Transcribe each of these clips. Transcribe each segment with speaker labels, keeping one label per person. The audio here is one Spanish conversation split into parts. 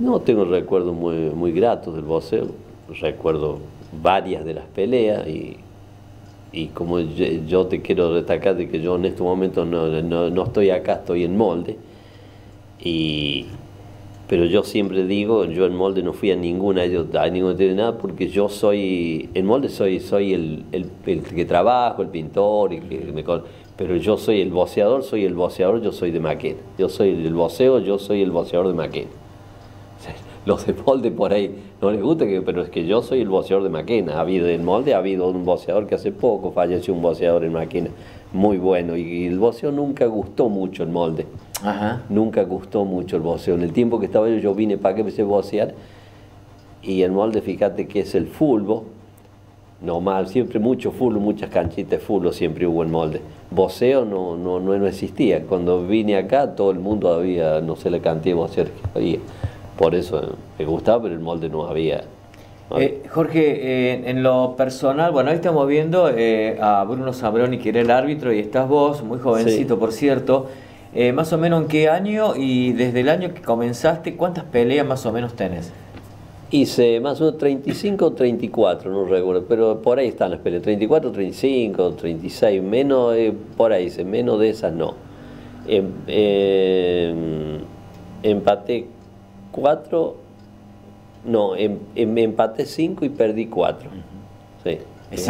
Speaker 1: No, tengo recuerdos muy, muy gratos del boxeo. Recuerdo varias de las peleas y, y como yo, yo te quiero destacar de que yo en este momento no, no, no estoy acá, estoy en molde. Y, pero yo siempre digo, yo en molde no fui a ninguna a ninguna de nada porque yo soy, en molde soy, soy el, el, que trabajo, el pintor, y que pero yo soy el boceador, soy el boceador, yo soy de Maquena. Yo soy el voceo, yo soy el boceador de Maquena. Los de molde por ahí no les gusta, que, pero es que yo soy el boceador de Maquena. Ha habido en molde, ha habido un boceador que hace poco falleció un boceador en Maquena, muy bueno. Y, el boceo nunca gustó mucho en molde. Ajá. Nunca gustó mucho el boceo. En el tiempo que estaba yo, yo vine para que empecé a bocear. Y en molde, fíjate que es el fulbo, normal, siempre mucho fútbol, muchas canchitas de siempre hubo en molde. Boceo no, no, no, no, existía. Cuando vine acá, todo el mundo había, no sé la cantidad de boceos que había por eso me gustaba, pero el molde no había.
Speaker 2: Eh, Jorge, eh, en lo personal, bueno, ahí estamos viendo eh, a Bruno Zambroni, que era el árbitro, y estás vos, muy jovencito, por cierto. más o menos en qué año y desde el año que comenzaste, ¿cuántas peleas más o menos tenés?
Speaker 1: Hice más o menos 35 o 34, no recuerdo, pero por ahí están las peleas, 34, 35, 36, menos, por ahí, menos de esas no. Em, em, empaté cuatro, no, em, em, me empaté cinco y perdí cuatro.
Speaker 2: sí,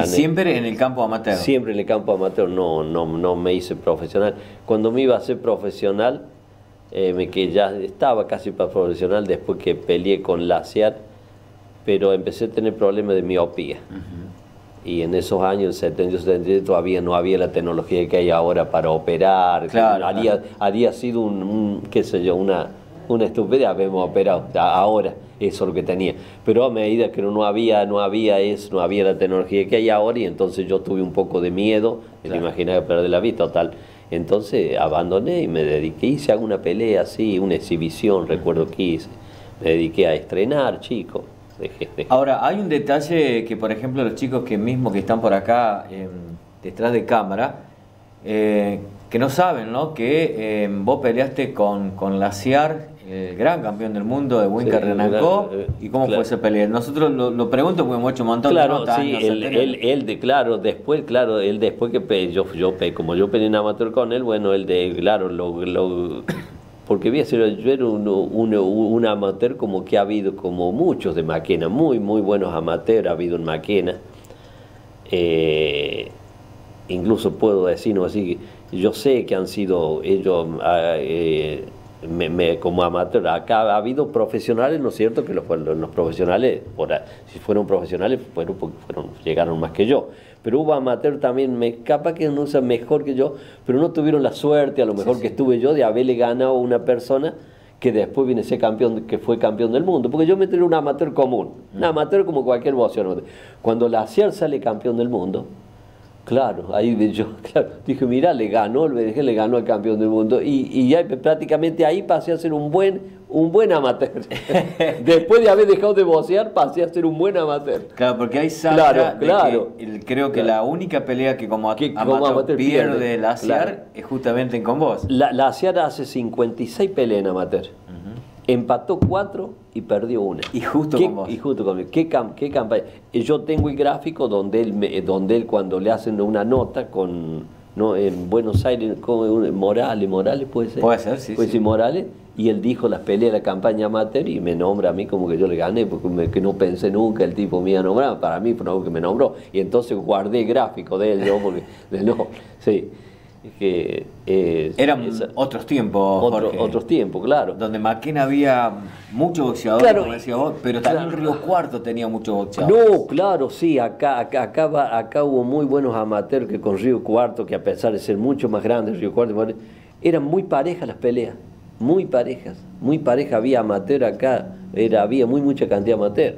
Speaker 2: siempre en el campo amateur.
Speaker 1: Siempre en el campo amateur, no, no, no me hice profesional. Cuando me iba a ser profesional, eh, que ya estaba casi para profesional después que peleé con Laciar, pero empecé a tener problemas de miopía. Y en esos años, 70 70 todavía no había la tecnología que hay ahora para operar. Claro, había, sido un, qué sé yo, una, una estupidez, habíamos operado ahora, eso es lo que tenía. Pero a medida que no había, no había eso, no había la tecnología que hay ahora, y entonces yo tuve un poco de miedo, me imaginaba perder la vista o tal. Entonces abandoné y me dediqué, hice alguna pelea así, una exhibición, recuerdo que hice. Me dediqué a estrenar, chicos.
Speaker 2: Ahora, hay un detalle que, por ejemplo, los chicos que mismo que están por acá em, detrás de cámara, eh, que no saben, ¿no? Que em, vos peleaste con, con Laciar el gran campeón del mundo de Winker Renancó. Eh, ¿Y cómo fue esa pelea? Nosotros lo, pregunto porque hemos hecho un montón
Speaker 1: claro, de sí, él, él, de, claro, después, claro, él después que pe, yo, yo como yo peleé en amateur con él, bueno, él de, claro, lo, lo porque voy a ser, yo era un, un, amateur como que ha habido como muchos de Maquena, muy, muy buenos amateurs ha habido en Maquena. Eh, incluso puedo decir, no así, yo sé que han sido ellos... Ah, eh, me, como amateur, acá ha habido profesionales, ¿no es cierto? Que los, los profesionales, por, si fueron profesionales, fueron, fueron, llegaron más que yo. Pero hubo amateur también, me capaz que no usan mejor que yo, pero no tuvieron la suerte, a lo mejor que estuve yo, de haberle ganado a una persona que después viene a ser campeón, que fue campeón del mundo. Porque yo me tenía un amateur común, un mm. amateur como cualquier boxeador. Cuando la CIAR sale campeón del mundo, Claro, ahí yo claro, dije, mira, le ganó, el BDG le ganó al campeón del mundo y, y ya prácticamente ahí pasé a ser un buen, un buen amateur. Después de haber dejado de boxear, pasé a ser un buen amateur.
Speaker 2: Claro, porque ahí sale claro, claro, creo que la única pelea que como, amateur, pierde, la ASEAR es justamente con vos.
Speaker 1: La, la ASEAR hace 56 peleas en amateur empató cuatro y perdió una.
Speaker 2: Y justo con vos.
Speaker 1: Y justo conmigo. ¿Qué, qué campaña? Yo tengo el gráfico donde él, donde él cuando le hacen una nota con, ¿no? en Buenos Aires, con Morales, Morales puede ser.
Speaker 2: Puede ser, sí.
Speaker 1: Puede ser Morales. Y él dijo las peleas de la campaña amateur y me nombra a mí como que yo le gané, porque que no pensé nunca el tipo me iba a nombrar. Para mí fue algo que me nombró. Y entonces guardé el gráfico de él, yo, porque no, sí
Speaker 2: que eran otros tiempos
Speaker 1: otros tiempos claro.
Speaker 2: Donde Maquena había mucho boxeador pero también Río Cuarto tenía mucho boxeador.
Speaker 1: No claro sí acá acá acá, hubo muy buenos amateurs que con Río Cuarto que a pesar de ser mucho más grande Río Cuarto eran muy parejas las peleas muy parejas muy parejas había amateur acá era había muy mucha cantidad de amateur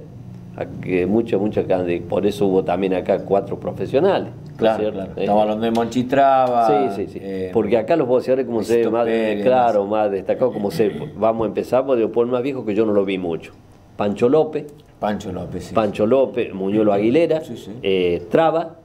Speaker 1: que mucha mucha cantidad por eso hubo también acá cuatro profesionales
Speaker 2: Claro, claro. Estamos hablando de Monchitrava.
Speaker 1: Sí, sí, sí. Eh, porque acá los boxeadores, como se más, claro, más destacado, como se, vamos a empezar por el más viejo que yo no lo vi mucho. Pancho López.
Speaker 2: Pancho López, sí.
Speaker 1: Pancho López, Muñuelo Aguilera, eh, Traba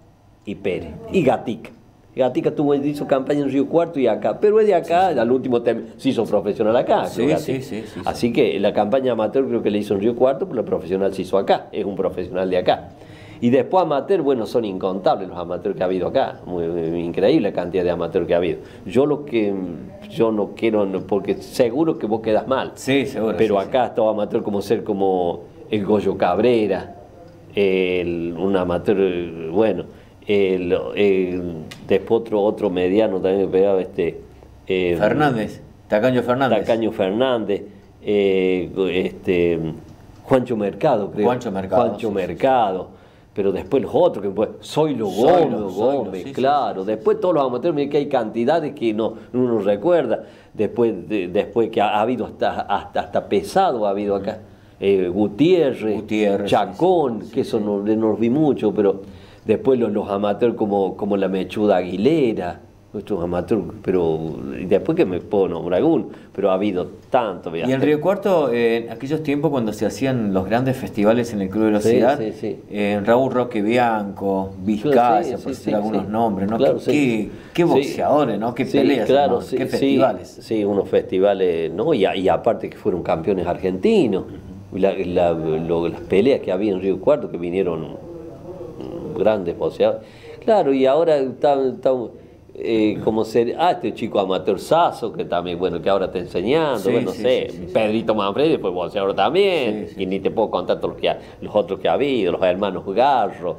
Speaker 1: y Pérez. Y Gatica. Gatica tuvo, hizo campaña en Río Cuarto y acá, pero es de acá, al último se hizo profesional acá.
Speaker 2: Sí, sí, sí,
Speaker 1: Así que la campaña amateur creo que le hizo en Río Cuarto, pero la profesional se hizo acá, es un profesional de acá. Y después amateur, bueno, son incontables los amateurs que ha habido acá, muy, increíble la cantidad de amateurs que ha habido. Yo lo que yo no quiero, porque seguro que vos quedas mal.
Speaker 2: Sí, seguro.
Speaker 1: Pero acá está amateur como ser como el Goyo Cabrera, el, un amateur, bueno, el, después otro, otro mediano también pegaba este...
Speaker 2: Eh, Fernández, Tacaño Fernández.
Speaker 1: Tacaño Fernández, eh, este, Juancho Mercado, creo.
Speaker 2: Juancho Mercado.
Speaker 1: Juancho Mercado. Pero después los otros, que pues, soy lo Gómez, Gómez, claro. después todos los amateurs, mira que hay cantidades que no, uno recuerda. Después, después que ha, habido hasta, hasta, hasta pesado ha habido acá. Eh, Gutiérrez, Chacón, que eso no, no vi mucho, pero después los, los amateurs como, como la Mechuda Aguilera, nuestros amateurs, pero después que me puedo nombrar alguno, pero ha habido tanto.
Speaker 2: Y en Río Cuarto, en aquellos tiempos cuando se hacían los grandes festivales en el Club de la Ciudad, en Raúl Roque Bianco, Vizcaya, por decir algunos nombres, ¿no? qué, qué, boxeadores, ¿no? Qué peleas,
Speaker 1: claro,
Speaker 2: qué festivales.
Speaker 1: Sí, unos festivales, ¿no? Y, y aparte que fueron campeones argentinos las peleas que había en Río Cuarto, que vinieron grandes boxeadores. Claro, y ahora está, eh, como ser, ah, este chico amateur Sazo, que también, bueno, que ahora está enseñando, bueno, no sé, Pedrito Manfredi fue boxeador también, y ni te puedo contar todos los, que los otros que ha habido, los hermanos Garro,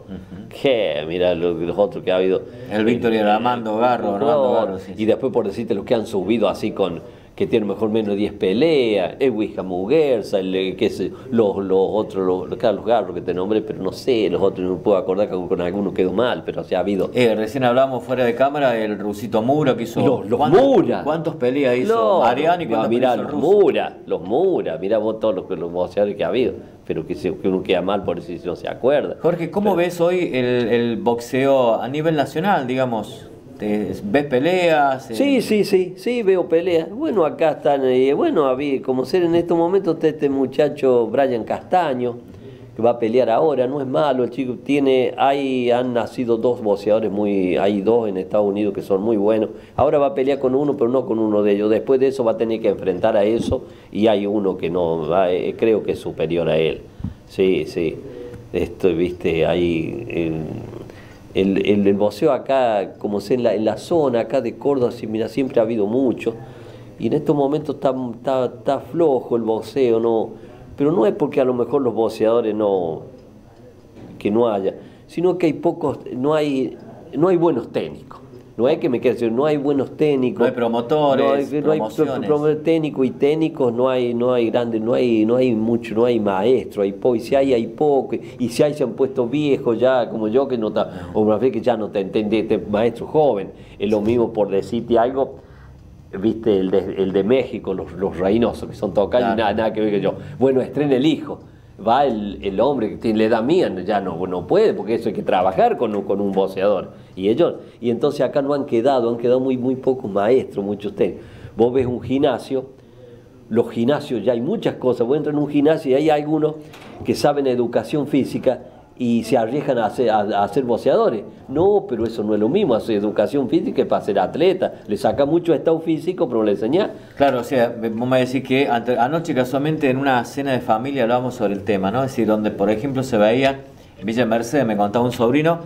Speaker 1: que, mira, los, otros que ha habido.
Speaker 2: El Víctor y el Armando Garro, Armando Garro,
Speaker 1: Y después por decirte los que han subido así con que tiene mejor menos 10 peleas, Edwin Muguerza, que es, los, los otros, los, Carlos Garro que te nombré, pero no sé, los otros no puedo acordar que con alguno quedó mal, pero sí ha habido.
Speaker 2: Eh, recién hablamos fuera de cámara el Rusito Mura que hizo.
Speaker 1: Los, los Mura.
Speaker 2: ¿Cuántos peleas hizo Mariano y cuántos
Speaker 1: Mirá, los Mura, los Mura, mira vos todos los, los boxeadores que ha habido pero que, que, uno queda mal por si no se acuerda.
Speaker 2: Jorge, ¿cómo ves hoy el, el boxeo a nivel nacional, digamos? ¿Ves peleas?
Speaker 1: Sí, sí, sí, sí, veo peleas. Bueno, acá están, eh, bueno, había, como ser en estos momentos está este muchacho Brian Castaño, que va a pelear ahora, no es malo, el chico tiene, hay, han nacido dos boxeadores muy, hay dos en Estados Unidos que son muy buenos. Ahora va a pelear con uno, pero no con uno de ellos. Después de eso va a tener que enfrentar a eso y hay uno que no, eh, creo que es superior a él. Sí, sí. Esto, viste, ahí... El, el, boxeo acá, como sé, en la, en la zona acá de Córdoba, mira, siempre ha habido mucho. Y en estos momentos está, está, está, flojo el boxeo, ¿no? Pero no es porque a lo mejor los boxeadores no. que no haya, sino que hay pocos, no hay, no hay buenos técnicos. No hay que me quede decir, no hay buenos técnicos.
Speaker 2: No hay promotores, no hay, no
Speaker 1: hay técnicos y técnicos, no hay, no hay grandes, no hay, no hay mucho, no hay maestro, hay poco, y si hay, hay poco, y si hay se han puesto viejos ya, como yo que no está, o una vez que ya no te entendiste, maestro joven, es lo mismo por decirte algo, viste el de, el de México, los, los reinosos, que son todos y nada, nada que ver que yo. Bueno, estrena el hijo va el, el hombre que tiene, le da mía, ya no, no puede, porque eso hay que trabajar con un, con un boceador. Y ellos, y entonces acá no han quedado, han quedado muy, muy pocos maestros, muchos ustedes. Vos ves un gimnasio, los gimnasios ya hay muchas cosas, vos entras en un gimnasio y hay algunos que saben educación física y se arriesgan a ser, a, boxeadores. No, pero eso no es lo mismo, hacer educación física para ser atleta. Le saca mucho estado físico, pero le enseña.
Speaker 2: Claro, o sea, vos me decís que anoche casualmente en una cena de familia hablábamos sobre el tema, ¿no? Es decir, donde por ejemplo se veía, Villa Mercedes me contaba un sobrino,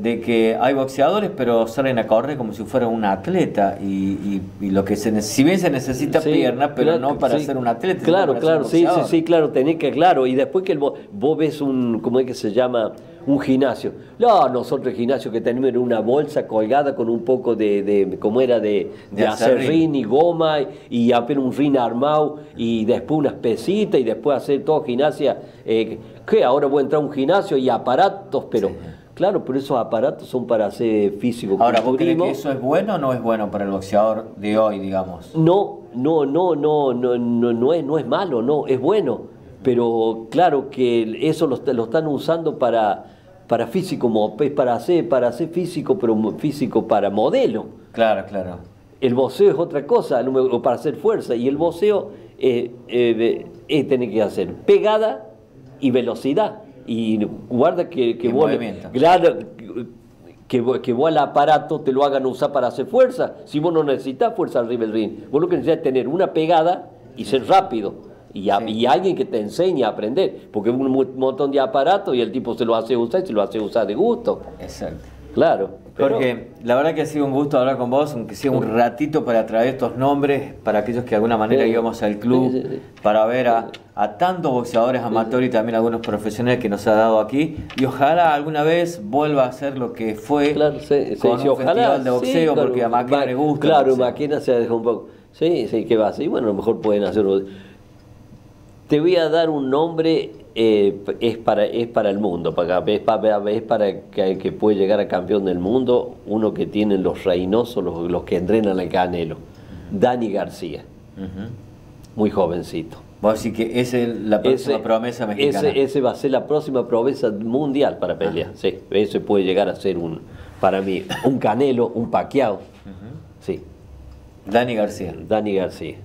Speaker 2: de que hay boxeadores, pero salen a correr como si fuera un atleta. Y, lo que se si bien se necesita pierna, pero no para ser un atleta.
Speaker 1: Claro, claro, sí, sí, sí, claro, tenés que, claro. Y después que el, vos ves un, ¿cómo es que se llama? Un gimnasio. No, nosotros el gimnasio que tenemos una bolsa colgada con un poco de, de ¿cómo era? De, de, hacer rin y goma y apenas un rin armado y después unas pesitas y después hacer todo gimnasia. Eh, que ahora voy a entrar a un gimnasio y aparatos, pero... Claro, pero esos aparatos son para hacer físico
Speaker 2: Ahora, ¿vos crees que eso es bueno o no es bueno para el boxeador de hoy, digamos?
Speaker 1: No, no, no, no, no, no, no es, no es malo, no, es bueno. Pero claro que eso lo, lo están usando para, para físico, para hacer, para hacer físico, pero físico para modelo.
Speaker 2: Claro, claro.
Speaker 1: El boxeo es otra cosa, para hacer fuerza. Y el boxeo eh, eh, eh, tiene que hacer pegada y velocidad y guarda que, que
Speaker 2: vos,
Speaker 1: claro, que, que vos al aparato te lo hagan usar para hacer fuerza. Si vos no necesitas fuerza arriba del ring, vos lo que necesitas es tener una pegada y ser rápido. Y, a-
Speaker 2: Sí.
Speaker 1: y alguien que te enseñe a aprender. Porque un montón de aparatos y el tipo se lo hace usar y se lo hace usar de gusto.
Speaker 2: Exacto.
Speaker 1: Claro. Pero-
Speaker 2: Jorge, la verdad que ha sido un gusto hablar con vos, aunque sea un ratito para traer estos nombres para aquellos que de alguna manera
Speaker 1: Sí.
Speaker 2: íbamos al club,
Speaker 1: Sí, sí, sí.
Speaker 2: para ver a, a tantos boxeadores amateurs y también algunos profesionales que nos ha dado aquí. Y ojalá alguna vez vuelva a ser lo que fue
Speaker 1: Claro,
Speaker 2: con un
Speaker 1: ojalá.
Speaker 2: festival de boxeo,
Speaker 1: claro,
Speaker 2: porque a Maquena le gusta.
Speaker 1: Claro. Maquena se ha dejado un poco. Sí, sí, ¿qué va a? Y bueno, a lo mejor pueden hacerlo. Te voy a dar un nombre, eh, es, para, es para el mundo, para, es para, es para que, que puede llegar a campeón del mundo, uno que tienen los reinosos, los, los que entrenan al Canelo, Dani García, muy jovencito.
Speaker 2: Vos decís que esa es la próxima
Speaker 1: Ese-
Speaker 2: promesa mexicana.
Speaker 1: Ese, ese va a ser la próxima promesa mundial para pelear. Sí, ese puede llegar a ser un, para mí, un Canelo, un Paquiao. Sí,
Speaker 2: Dani García.
Speaker 1: Dani García.